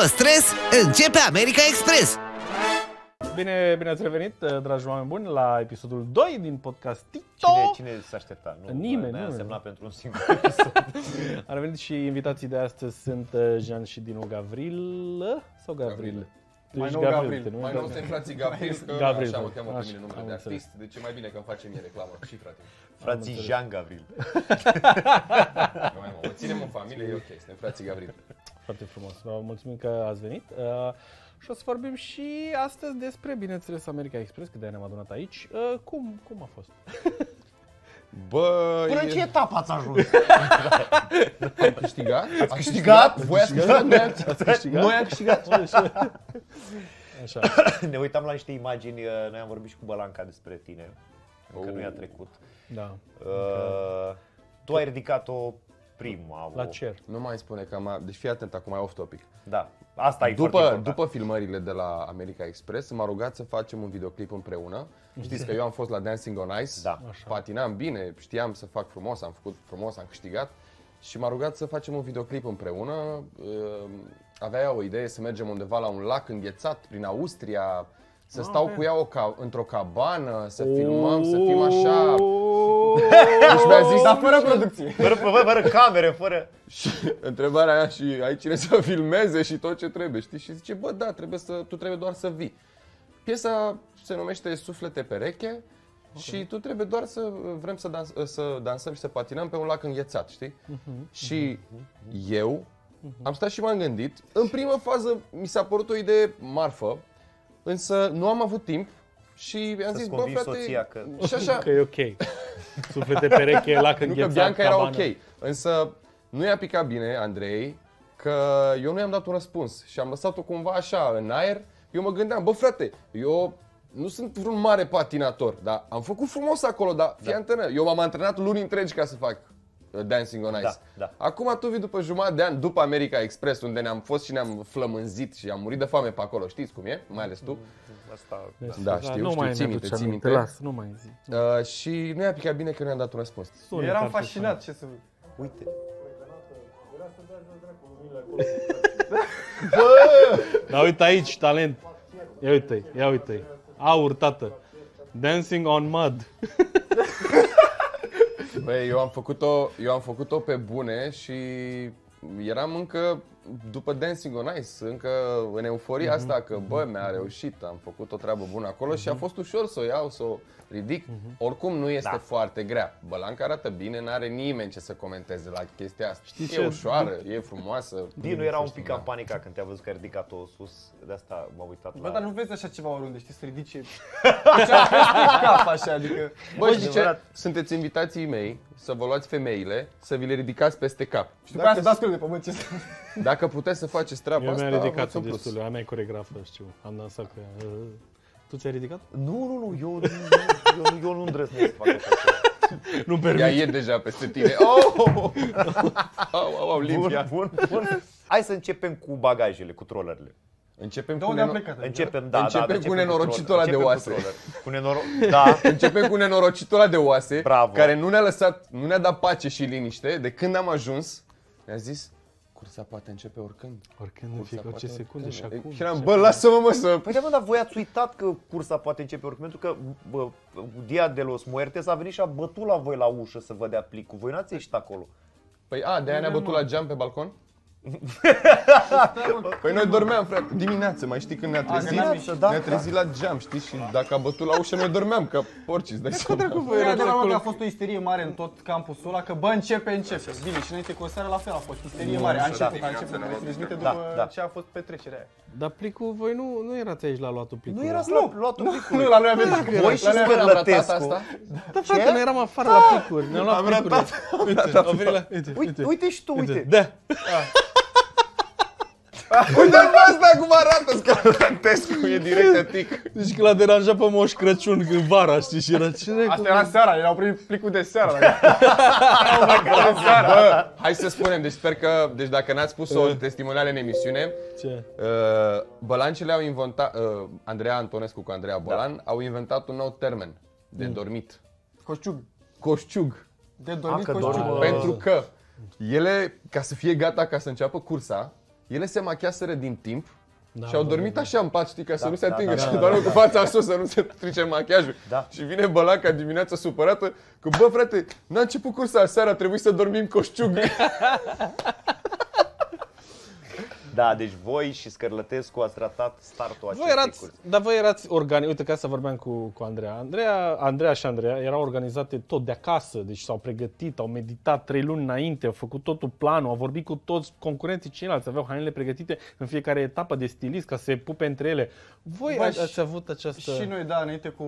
tot stres, începe America Express! Bine, bine ați revenit, uh, dragi oameni buni, la episodul 2 din podcast Tito. Cine, cine s-a aștepta? Nu, Nimeni, Ne-a nimeni. însemnat pentru un singur episod. A revenit și invitații de astăzi sunt uh, Jean și Dinu Gavril uh, sau Gavril? Tu Mai ești nou Gavril. te numești Mai nou sunt frații Gavril, că Gavril, așa mă da. cheamă pe Așa, mine numele am de înțeles. artist, deci e mai bine că îmi face mie reclamă și frate. Frații Jean Gavril. Nu mai mă, o ținem în familie, e ok, suntem frații Gavril. Foarte frumos. Vă mulțumim că ați venit. Uh, și o să vorbim și astăzi despre, bineînțeles, America Express, că de-aia ne-am adunat aici. Uh, cum, cum a fost? Bă, Până în e- ce etapă ați ajuns? am câștigat? Ați câștigat? Voi ați câștigat? Noi am câștigat? Noi am câștigat. Așa. ne uitam la niște imagini, uh, noi am vorbit și cu Bălanca despre tine. Încă nu i-a trecut. Da. Uh, tu ai ridicat-o prima. La o- cer. Nu mai spune că am... Deci fii atent, acum e off topic. Da, asta e foarte După, important. după filmările de la America Express, m-a rugat să facem un videoclip împreună. Știți că eu am fost la Dancing on Ice, Da. Așa. patinam bine, știam să fac frumos, am făcut frumos, am câștigat și m-a rugat să facem un videoclip împreună. Uh, Avea ea o idee să mergem undeva la un lac înghețat prin Austria, să stau cu ea o ca- într-o cabană, să filmăm, să fim așa. Și mi-a zis, Dar fără producție. Fără, fără, fără camere, fără... și întrebarea aia și ai cine să filmeze și tot ce trebuie, știi? Și zice, bă, da, trebuie să, tu trebuie doar să vii. Piesa se numește Suflete pereche și tu trebuie doar să vrem să, dans, să dansăm și să patinăm pe un lac înghețat, știi? Și eu am stat și m-am gândit. În primă fază mi s-a părut o idee marfă, însă nu am avut timp și am Să-ți zis, bă, convingi frate, soția că- și așa, Că e ok. Suflete pereche, lac nu înghețat, că Bianca era cabană. ok, însă nu i-a picat bine Andrei că eu nu i-am dat un răspuns și am lăsat-o cumva așa în aer. Eu mă gândeam, bă frate, eu nu sunt vreun mare patinator, dar am făcut frumos acolo, dar fii da. eu m-am antrenat luni întregi ca să fac uh, Dancing on Ice. Da, da. Acum tu vii după jumătate de an, după America Express, unde ne-am fost și ne-am flămânzit și am murit de foame pe acolo, știți cum e? Mai ales tu. Asta, Da, știu, nu știu, mai ții mi-aduce minte, ții aminte, minte. Las, nu mai zi. Uh, și nu i-a picat bine că nu i-am dat un răspuns. Sună Eram foarte fascinat, ce să... uite. fain. Dar uite aici, talent. Ia uite, ia uite. Aur, tată. Dancing on mud. Băi, eu am făcut-o, eu am făcut-o pe bune și eram încă după Dancing on Ice, încă în euforia asta că bă, mi-a reușit, am făcut o treabă bună acolo și a fost ușor să o iau, să o ridic. Oricum nu este Da. foarte grea. Bălanca arată bine, n-are nimeni ce să comenteze la chestia asta. Știi e ce? ușoară, e frumoasă. Dinu era un pic în panica când te-a văzut că ai ridicat-o sus. De asta m-a uitat Bă, la... dar nu vezi așa ceva oriunde, știi, să ridice cap așa, adică... Bă, știi ce? adevărat. Sunteți invitații mei să vă luați femeile, să vi le ridicați peste cap. Și după aia să dați cu de pământ, ce să... Dacă puteți să faceți treaba Eu asta, mi-am ridicat aveți un plus. destul, a mea e coregrafă, știu. Am dansat cu ea. Tu ți-ai ridicat? Nu, nu, nu, eu, eu, eu, eu nu îndrăznesc să fac așa ceva. Nu Ea permit. e deja peste tine. Oh! Au, au, au, Livia. Bun, bun, bun. Hai să începem cu bagajele, cu trollerele. Începem De cu, unde am neno- plecat? adică? Începem, da, Începem da, cu începem nenorocitul troller. ăla de Începem oase. Cu, troller. cu nenoro... Da, Începem cu nenorocitul ăla de oase, Bravo. care nu ne-a lăsat, nu ne-a dat pace și liniște de când am ajuns. Ne-a zis, cursa poate începe oricând. Oricând în Cursa fiecare poate ce secunde și oricând. acum. Și eram, bă, lasă-mă mă să... Păi da, mă, dar voi ați uitat că cursa poate începe oricum, pentru că bă, Dia de los Muertes a venit și a bătut la voi la ușă să vă dea plicul. Voi n-ați ieșit acolo. Păi a, de-aia ne-a bătut la geam pe balcon? Păi noi dormeam, frate, dimineață, mai știi când ne-a trezit? dimineață, da. Ne-a trezit la geam, știi? Și dacă a bătut la ușă, noi dormeam ca porci, îți dai seama. Băi, e adevărat că a fost o isterie mare în tot campusul ăla, că bă, începe, începe. Bine, și înainte cu o seară la fel a fost isterie mare. A început, a început, ne transmite Da, după da. ce a fost petrecerea aia. Dar plicul, voi nu, nu erați aici la luatul plicului. Nu era slab, luat un pic. Nu, la noi avem Voi și La noi am ratat Spărlătescu. asta. Da, frate, noi eram afară la plicuri. Ne-am luat Am plicurile. Uite, au venit la... Uite, Uite, uite și tu, uite. Da. Uite pe asta cum arată Scarlatescu, e direct etic. Deci că l-a deranjat pe Moș Crăciun în vara, știi, și era ce dracu? Asta era seara, erau primit plicul de seara. adică. Bă, hai să spunem, deci sper că, deci dacă n-ați pus-o testimoniale în emisiune, Ce? uh, Bălancele au inventat, uh, Andreea Antonescu cu Andreea Bolan, au inventat un nou termen de dormit. Coșciug. Coșciug. De dormit că coșciug. dorm- Pentru că ele, ca să fie gata ca să înceapă cursa, ele se machiaseră din timp Da, și au bă, dormit da, așa în pat, știi, ca să Da, nu se da, atingă da, și da, doarmă cu fața în sus, să nu se strice machiajul. Da. Și vine bălaca dimineața supărată că, bă, frate, n-a început cursa seara, trebuie să dormim coșciug. Da, deci voi și Scărlătescu ați tratat startul Voi acestei erați, curse. dar voi erați organi... Uite, ca să vorbeam cu, cu Andreea. Andreea. Andreea și Andreea erau organizate tot de acasă, deci s-au pregătit, au meditat trei luni înainte, au făcut totul planul, au vorbit cu toți concurenții ceilalți, aveau hainele pregătite în fiecare etapă de stilist ca să se pupe între ele. Voi Bă, ați, și- ați avut această... Și noi, da, înainte cu,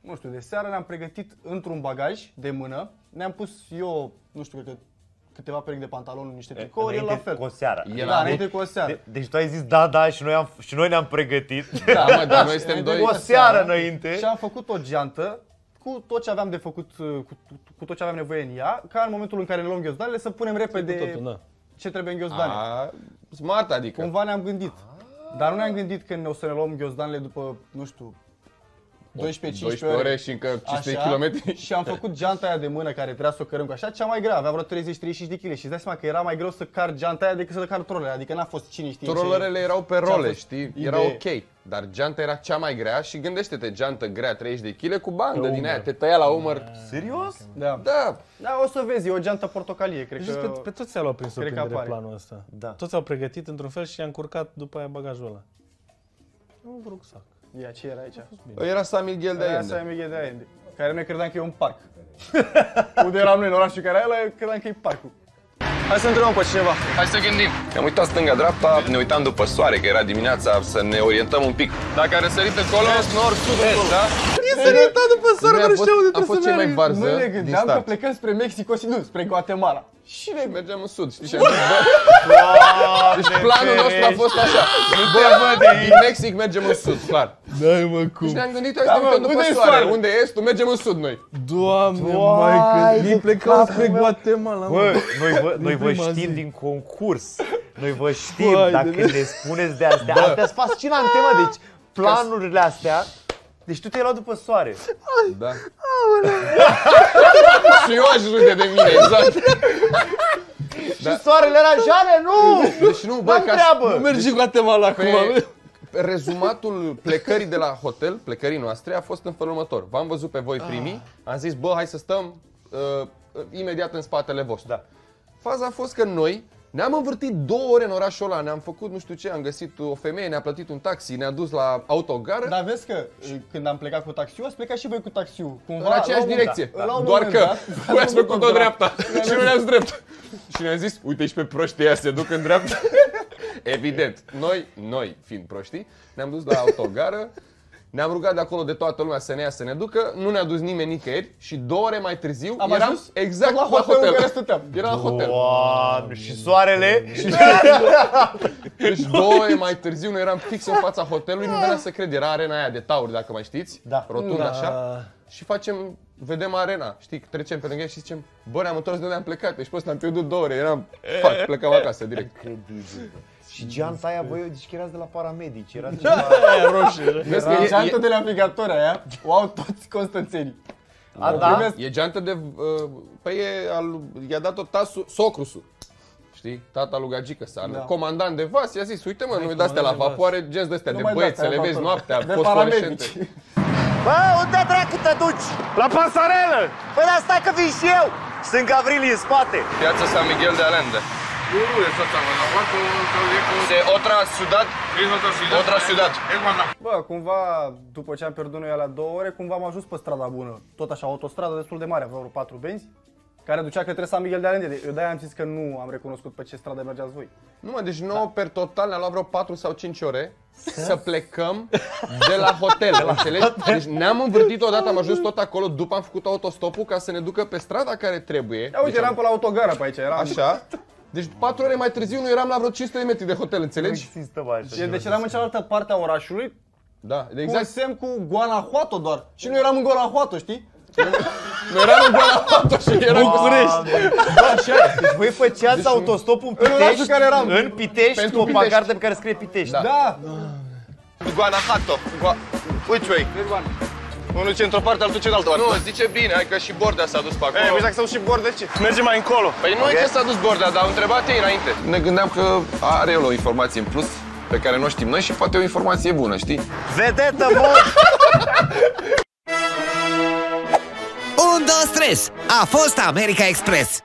nu știu, de seară ne-am pregătit într-un bagaj de mână. Ne-am pus eu, nu știu, cred că câteva perechi de pantaloni, niște tricouri, el la Înainte fel. Cu o seară. El Da, a înainte cu o seară. De- deci tu ai zis da, da și noi, am, și noi ne-am pregătit. Da, mă, dar noi suntem Înainte doi... cu o seară înainte. Și am făcut o geantă cu tot ce aveam de făcut, uh, cu, cu tot ce aveam nevoie în ea, ca în momentul în care ne luăm ghiozdanele să punem repede Cu totul, da. ce trebuie în ghiozdane. A, smart, adică. Cumva ne-am gândit. Dar nu ne-am gândit că ne o să ne luăm ghiozdanele după, nu știu, 12-15 12 ore. ore și încă 500 Așa, km. Și am făcut geanta aia de mână care trebuia să o cărăm cu așa, cea mai grea, avea vreo 30-35 de kg și îți dai seama că era mai greu să car geanta aia decât să car trolele, adică n-a fost cine știe ce- Trollerele erau pe ce-a role, fost știi? idee. Era ok. Dar geanta era cea mai grea și gândește-te, geantă grea 30 de kg cu bandă din aia, te tăia la umăr. Serios? Da. Da, da, o să vezi, e o geantă portocalie, cred Deci că... pe, pe toți ți-au prins cred că surprindere apare. planul ăsta. Da. Toți au pregătit într-un fel și i-a încurcat după aia bagajul ăla. Nu un rucsac. Ia, ce era aici? era San Miguel de Aia San Allende. Miguel de Allende, care noi credeam că e un parc. Unde eram noi în orașul care ăla, credeam că e parcul. Hai să întrebăm pe cineva. Hai să gândim. Ne-am uitat stânga-dreapta, ne uitam după soare, că era dimineața, să ne orientăm un pic. Dacă a răsărit încolo, nord, sud, est, da? E săritat după soare, Noi dar am nu știam unde fost, am trebuie fost să cei mai meargă. varză Noi ne din gândeam că start. plecăm spre Mexico și nu, spre Guatemala. Și ne Mergeam în sud, știi? Și am zis, bă, deci planul nostru a fost așa. Bă, din Mexic mergem în sud, clar. Dai mă cum. Și ne-am gândit, hai să Da, ne mă, uităm după unde e soare. soarele? Unde e estul, mergem în sud noi. Doamne, Doamne, maică, ei de plecau capul spre meu. Guatemala, mă. Bă, noi vă, noi vă prima știm zi. din concurs. Noi vă știm Vai de dacă mine. ne spuneți de astea. Astea sunt fascinante, mă. Deci planurile astea deci tu te-ai luat după soare. Da. și eu aș râde de mine, exact. Și soarele era jale? Nu! Deci nu, bă, N-am ca treabă! Nu mergi în Guatemala acum, pe, rezumatul plecării de la hotel, plecării noastre, a fost în felul următor. V-am văzut pe voi primii, am zis, bă, hai să stăm uh, imediat în spatele vostru. Da. Faza a fost că noi ne-am învârtit două ore în orașul ăla, ne-am făcut nu știu ce, am găsit o femeie, ne-a plătit un taxi, ne-a dus la autogară. Dar vezi că uh, când am plecat cu taxiul, ați plecat și voi cu taxiul. Cumva, în aceeași la un- direcție. da, la un Doar moment că dat, voi ați am făcut o dreapta și nu ne-ați drept. Și ne-am zis, uite și pe proștii ăia se duc în dreapta. Evident, noi, noi fiind proștii, ne-am dus la autogară, ne-am rugat de acolo de toată lumea să ne ia să ne ducă, nu ne-a dus nimeni nicăieri și două ore mai târziu Am eram ajuns exact la la hotelul hotel. în care stăteam. Era la hotel. Doamne, și soarele? Deci două ore mai târziu noi eram fix în fața hotelului, nu venea să cred, era arena aia de tauri, dacă mai știți, Da. rotundă Da. așa. Și facem, vedem arena, știi, trecem pe lângă ea și zicem, bă, ne-am întors de unde am plecat, deci poți ne-am pierdut două ore, eram, fac, plecam acasă direct. Incredibil. Și geanta aia, voi, deci că erați de la paramedici, erați de Da, la... aia roșie. Vezi că Era e, geantă e, de navigator aia, o au toți constanțenii. A, O da? primesc- e geantă de, uh, păi e al, i-a dat-o tasul, socrusul. Știi? Tata lui Gagică sa, Da. comandant de vas, i-a zis, uite mă, nu de-astea la comandant de vas. vapoare, genți de-astea de Numai băieți, să de-astea, le vezi acolo. noaptea, De fosforescente. paramedici. Bă, unde dracu te duci? La pasarelă! Păi da, stai că vin și eu! Sunt Gavrili în spate. Piața San Miguel de Allende. Se otra ciudad, otra ciudad. Bă, cumva, după ce am pierdut noi la două ore, cumva am ajuns pe strada bună. Tot așa, autostradă destul de mare, avea vreo patru benzi, care ducea către San Miguel de Allende. Eu de-aia am zis că nu am recunoscut pe ce stradă mergeați voi. Nu mă, deci nouă per total ne-a luat vreo 4 sau 5 ore să plecăm de la hotel, înțelegi? Deci ne-am învârtit odată, am ajuns tot acolo, după am făcut autostopul ca să ne ducă pe strada care trebuie. Ia uite, Deci eram pe la autogară pe aici, eram... Așa. Deci 4 ore mai târziu noi eram la vreo 500 de metri de hotel, Nu înțelegi? există bă, așa. Deci eram în cealaltă parte a orașului, Da, de exact. cu un exact. semn cu Guanajuato doar. Și noi eram în Guanajuato, știi? Noi eram în Guanajuato și eram cu Bă, așa e. Deci voi făceați autostopul în În orașul Pitești, care eram. în Pitești, Pentru cu o Pitești. pagardă pe care scrie Pitești. Da. Da! Guanajuato. Gua- Which way? Unul ce într-o parte, altul ce în altă parte. Nu, zice bine, hai că și Bordea s-a dus pe acolo. Ei, uite că s-au și borde ce? Mergem mai încolo. Păi nu e că s-a dus Bordea, dar au întrebat ei înainte. Ne gândeam că are el o informație în plus pe care nu o știm noi și poate o informație bună, știi? Vedetă, mă! Un, dos, tres. A fost America Express.